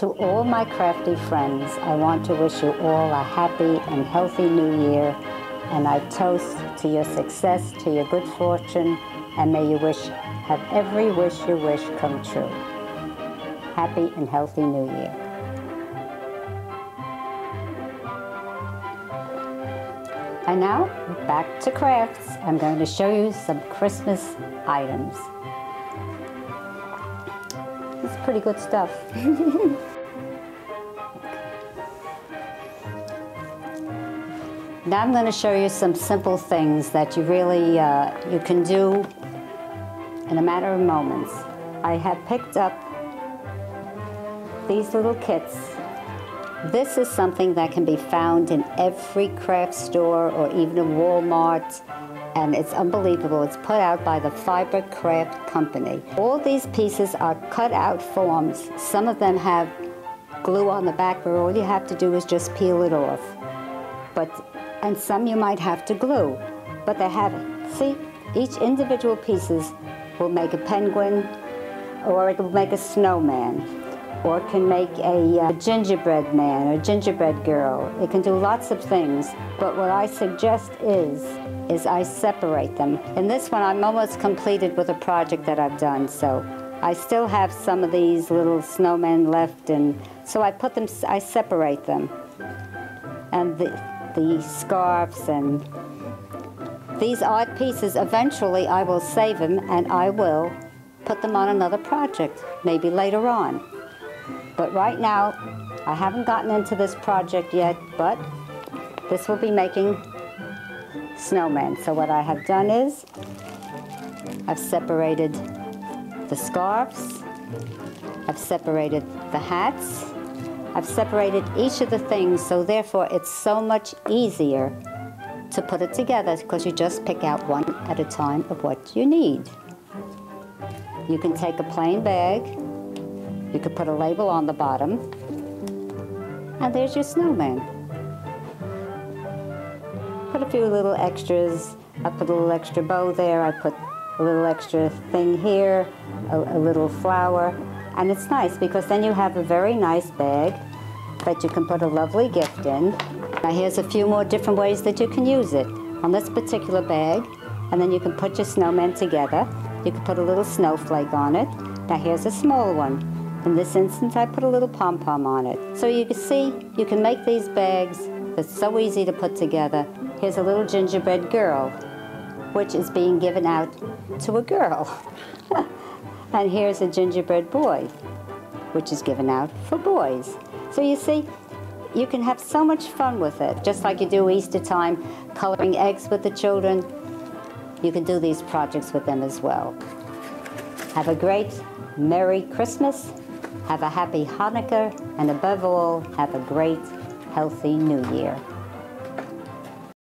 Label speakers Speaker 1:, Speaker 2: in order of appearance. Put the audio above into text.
Speaker 1: To all my crafty friends, I want to wish you all a happy and healthy new year, and I toast to your success, to your good fortune, and may you wish, have every wish you wish come true. Happy and healthy new year. And now, back to crafts. I'm going to show you some Christmas items. It's pretty good stuff. now I'm going to show you some simple things that you really, uh, you can do in a matter of moments. I have picked up these little kits this is something that can be found in every craft store or even in Walmart and it's unbelievable. It's put out by the Fiber Craft Company. All these pieces are cut out forms. Some of them have glue on the back where all you have to do is just peel it off. But, and some you might have to glue, but they have, see, each individual pieces will make a penguin or it will make a snowman or can make a, uh, gingerbread man or gingerbread girl. It can do lots of things, but what I suggest is, is I separate them. In this one, I'm almost completed with a project that I've done, so I still have some of these little snowmen left, and so I put them, I separate them. And the, the scarves and these odd pieces, eventually I will save them and I will put them on another project, maybe later on. But right now, I haven't gotten into this project yet, but this will be making snowmen. So what I have done is, I've separated the scarves, I've separated the hats, I've separated each of the things, so therefore it's so much easier to put it together because you just pick out one at a time of what you need. You can take a plain bag, you could put a label on the bottom, and there's your snowman. Put a few little extras. I put a little extra bow there. I put a little extra thing here, a, a little flower. And it's nice because then you have a very nice bag that you can put a lovely gift in. Now here's a few more different ways that you can use it. On this particular bag, and then you can put your snowman together. You can put a little snowflake on it. Now here's a small one. In this instance, I put a little pom-pom on it. So you can see, you can make these bags that's so easy to put together. Here's a little gingerbread girl, which is being given out to a girl. and here's a gingerbread boy, which is given out for boys. So you see, you can have so much fun with it, just like you do Easter time, coloring eggs with the children. You can do these projects with them as well. Have a great Merry Christmas have a happy Hanukkah, and above all, have a great, healthy New Year.